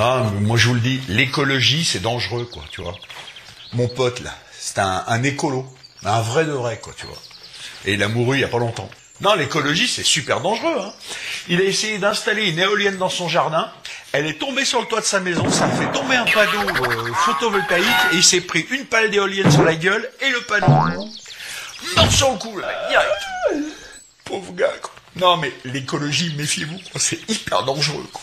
Ah, moi je vous le dis, l'écologie c'est dangereux quoi, tu vois. Mon pote là, c'est un, un écolo, un vrai de vrai quoi, tu vois. Et il a mouru il y a pas longtemps. Non, l'écologie c'est super dangereux. Hein. Il a essayé d'installer une éolienne dans son jardin. Elle est tombée sur le toit de sa maison, ça a fait tomber un panneau euh, photovoltaïque et il s'est pris une pale d'éolienne sur la gueule et le panneau. Mort sur le coup là, direct. Pauvre gars quoi. Non mais l'écologie, méfiez-vous, c'est hyper dangereux quoi.